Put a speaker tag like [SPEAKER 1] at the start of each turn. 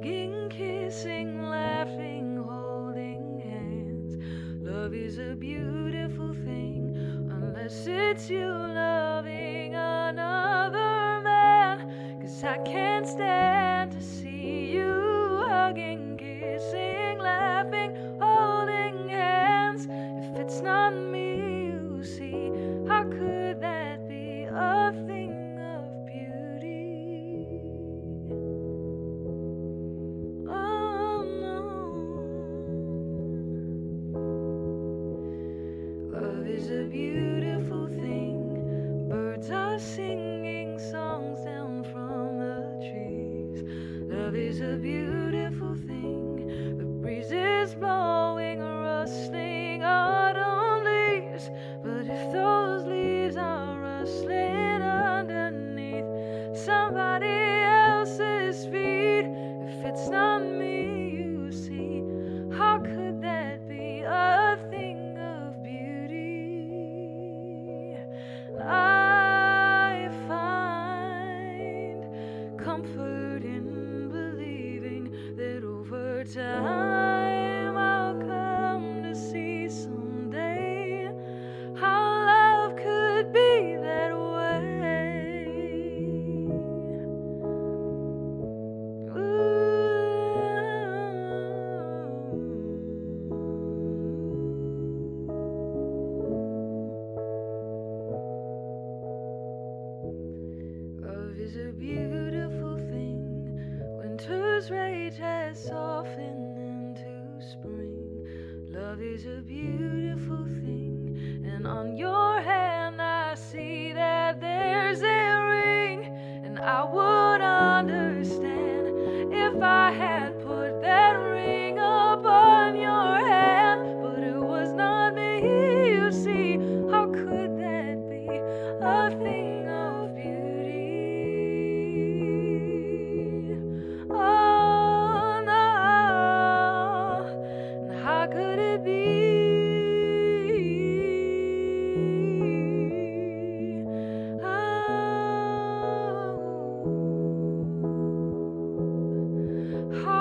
[SPEAKER 1] hugging, kissing, laughing, holding hands. Love is a beautiful thing unless it's you loving another man. Cause I can't stand to see you hugging, kissing. Love is a beautiful thing. Birds are singing songs down from the trees. Love is a beautiful thing. The breeze is blowing, rustling autumn leaves. But if those leaves are rustling underneath somebody else's feet, if it's not comfort in believing that over time I'll come to see someday how love could be that way. Love is a thing. Winter's rage has softened into spring. Love is a beautiful thing. And on your hand, I see that there's a ring. And I would understand if I had. could it be? Oh.